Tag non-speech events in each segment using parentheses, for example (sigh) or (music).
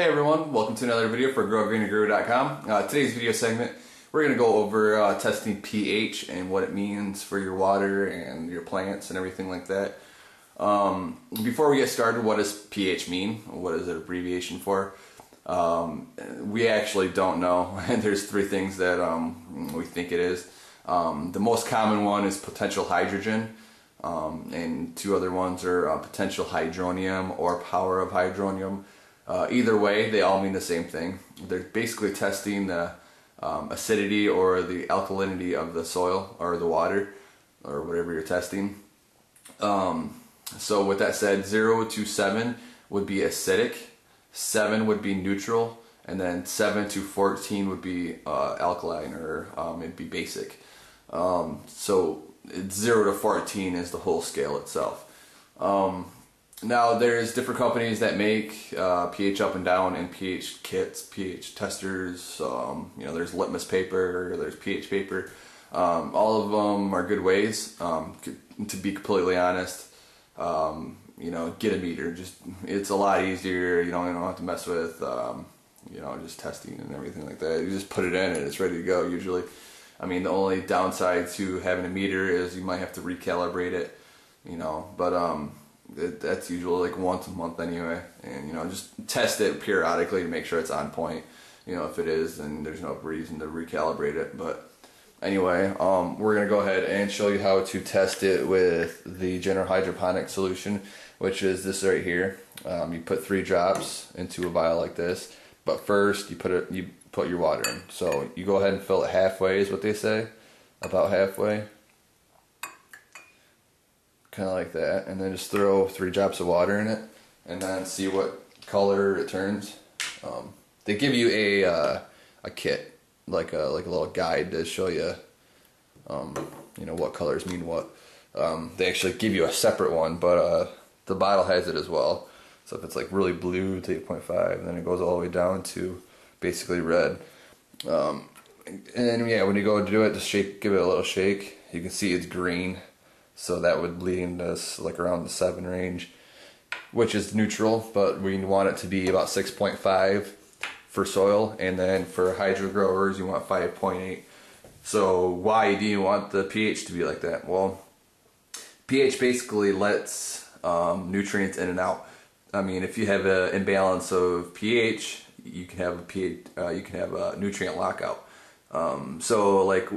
Hey everyone, welcome to another video for growgreenandgrow.com. Uh, today's video segment, we're going to go over uh, testing pH and what it means for your water and your plants and everything like that. Um, before we get started, what does pH mean? What is it abbreviation for? Um, we actually don't know, (laughs) and there's three things that um, we think it is. Um, the most common one is potential hydrogen, um, and two other ones are uh, potential hydronium or power of hydronium. Uh, either way, they all mean the same thing. They're basically testing the um, acidity or the alkalinity of the soil or the water or whatever you're testing. Um, so with that said, 0 to 7 would be acidic, 7 would be neutral, and then 7 to 14 would be uh, alkaline or um, it'd be basic. Um, so 0 to 14 is the whole scale itself. Now there's different companies that make uh, pH up and down and pH kits, pH testers. Um, you know, there's litmus paper, there's pH paper. Um, all of them are good ways. Um, to be completely honest, um, you know, get a meter. Just it's a lot easier. You know, you don't have to mess with um, you know just testing and everything like that. You just put it in and it's ready to go. Usually, I mean, the only downside to having a meter is you might have to recalibrate it. You know, but um it, that's usually like once a month anyway. And you know, just test it periodically to make sure it's on point. You know, if it is, then there's no reason to recalibrate it. But anyway, um, we're gonna go ahead and show you how to test it with the General Hydroponic solution, which is this right here. Um, you put three drops into a vial like this, but first you put it, you put your water in. So you go ahead and fill it halfway, is what they say, about halfway kind of like that, and then just throw three drops of water in it, and then see what color it turns. Um, they give you a uh, a kit, like a like a little guide to show you, um, you know what colors mean what. Um, they actually give you a separate one, but uh, the bottle has it as well. So if it's like really blue to 8.5, then it goes all the way down to basically red. Um, and yeah, when you go to do it, just shake, give it a little shake. You can see it's green so that would lead us like around the 7 range, which is neutral, but we want it to be about 6.5 for soil, and then for hydro growers, you want 5.8. So why do you want the pH to be like that? Well, pH basically lets um, nutrients in and out. I mean, if you have an imbalance of pH, you can have a pH, uh, you can have a nutrient lockout. Um, so like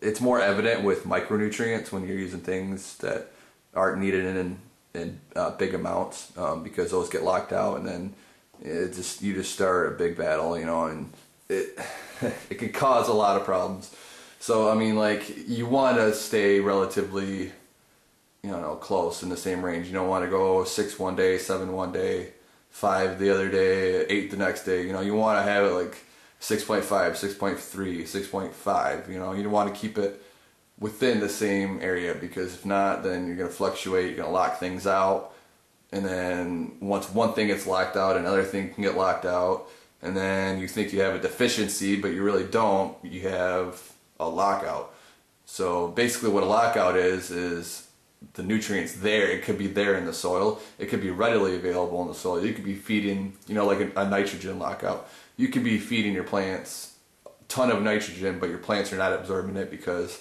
it's more evident with micronutrients when you're using things that aren't needed in in uh, big amounts um, because those get locked out and then it just you just start a big battle, you know, and it (laughs) it can cause a lot of problems. So I mean, like you want to stay relatively, you know, close in the same range. You don't want to go six one day, seven one day, five the other day, eight the next day. You know, you want to have it like 6.5, 6.3, 6.5. You know, you want to keep it within the same area because if not, then you're going to fluctuate, you're going to lock things out. And then once one thing gets locked out, another thing can get locked out. And then you think you have a deficiency, but you really don't. You have a lockout. So basically, what a lockout is, is the nutrients there. It could be there in the soil. It could be readily available in the soil. You could be feeding, you know, like a, a nitrogen lockout you could be feeding your plants a ton of nitrogen, but your plants are not absorbing it because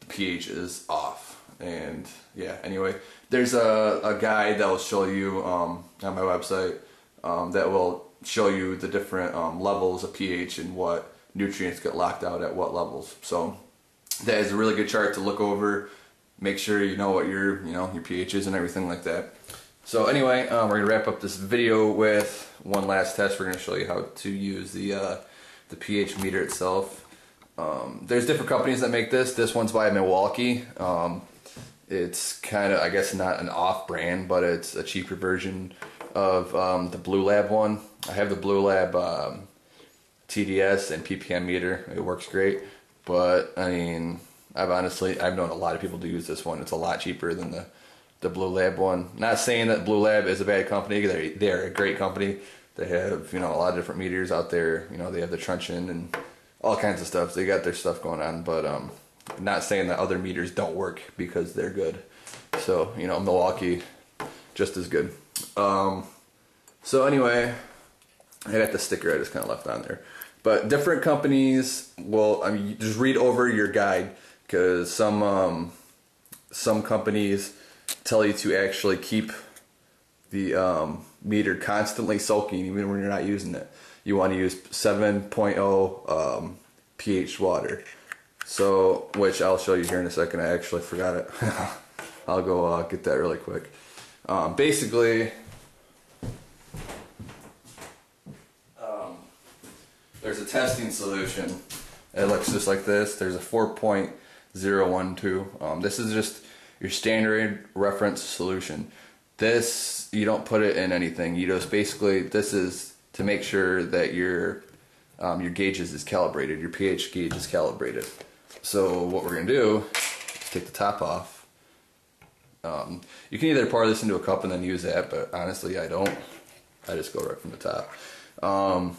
the pH is off. And yeah, anyway, there's a, a guide that will show you um, on my website um, that will show you the different um, levels of pH and what nutrients get locked out at what levels. So that is a really good chart to look over. Make sure you know what your you know your pH is and everything like that. So anyway, um, we're gonna wrap up this video with one last test. We're gonna show you how to use the uh, the pH meter itself. Um, there's different companies that make this. This one's by Milwaukee. Um, it's kind of, I guess, not an off-brand, but it's a cheaper version of um, the Bluelab one. I have the Bluelab um, TDS and ppm meter. It works great, but I mean, I've honestly I've known a lot of people to use this one. It's a lot cheaper than the the Bluelab one. Not saying that Bluelab is a bad company. They're they're a great company. They have you know a lot of different meters out there. You know they have the truncheon and all kinds of stuff. They got their stuff going on, but um, not saying that other meters don't work because they're good. So you know Milwaukee, just as good. Um, so anyway, I got the sticker I just kind of left on there. But different companies will, I mean, just read over your guide because some um, some companies tell you to actually keep the um, meter constantly soaking even when you're not using it. You want to use 7.0 um, pH water. So, which I'll show you here in a second. I actually forgot it. (laughs) I'll go uh, get that really quick. Um, basically, um, there's a testing solution. It looks just like this. There's a 4.012. Um, this is just your standard reference solution. This, you don't put it in anything. You just basically, this is to make sure that your um, your gauges is calibrated, your pH gauge is calibrated. So what we're gonna do is take the top off. Um, you can either pour this into a cup and then use that, but honestly I don't. I just go right from the top. Um,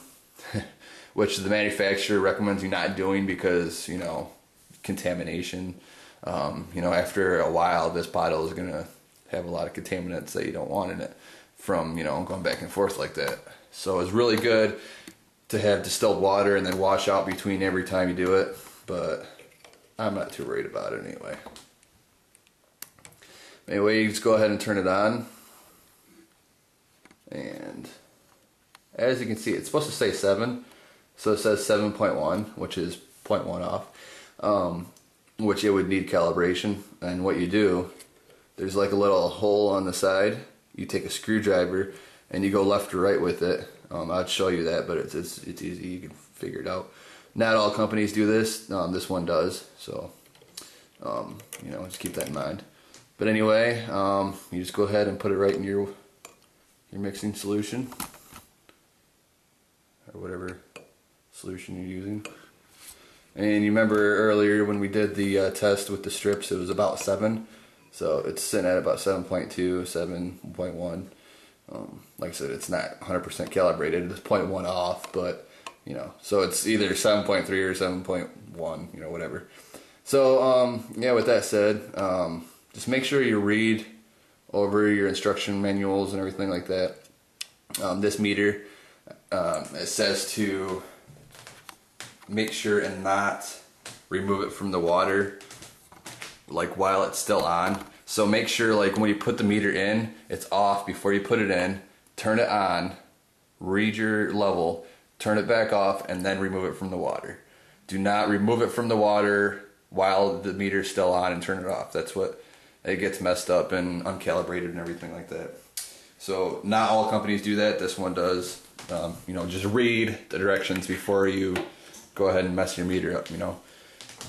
(laughs) which the manufacturer recommends you not doing because, you know, contamination. Um, you know, after a while, this bottle is going to have a lot of contaminants that you don't want in it from, you know, going back and forth like that. So it's really good to have distilled water and then wash out between every time you do it, but I'm not too worried about it anyway. Anyway, you just go ahead and turn it on. And as you can see, it's supposed to say 7. So it says 7.1, which is 0.1 off. Um, which it would need calibration. And what you do, there's like a little hole on the side. You take a screwdriver and you go left or right with it. Um, I'd show you that, but it's, it's, it's easy. You can figure it out. Not all companies do this. Um, this one does. So, um, you know, just keep that in mind. But anyway, um, you just go ahead and put it right in your your mixing solution or whatever solution you're using. And you remember earlier when we did the uh, test with the strips, it was about 7. So it's sitting at about 7.2, 7.1. Um, like I said, it's not 100% calibrated. It's 0.1 off, but, you know, so it's either 7.3 or 7.1, you know, whatever. So, um, yeah, with that said, um, just make sure you read over your instruction manuals and everything like that. Um, this meter, um, it says to make sure and not remove it from the water like while it's still on. So make sure like when you put the meter in, it's off before you put it in, turn it on, read your level, turn it back off, and then remove it from the water. Do not remove it from the water while the meter's still on and turn it off. That's what it gets messed up and uncalibrated and everything like that. So not all companies do that. This one does. Um, you know, just read the directions before you go ahead and mess your meter up, you know.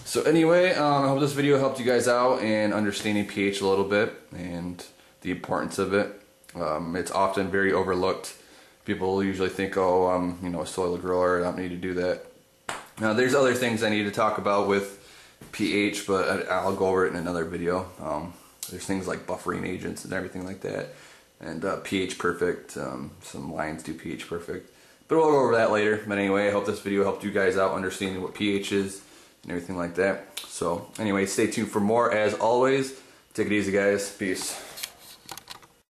So anyway, um, I hope this video helped you guys out in understanding pH a little bit and the importance of it. Um, it's often very overlooked. People usually think, oh, I'm you know a soil grower, I don't need to do that. Now there's other things I need to talk about with pH, but I'll go over it in another video. Um, there's things like buffering agents and everything like that. And uh, pH perfect, um, some lines do pH perfect. But we'll go over that later. But anyway, I hope this video helped you guys out understanding what pH is and everything like that. So anyway, stay tuned for more. As always, take it easy guys. Peace.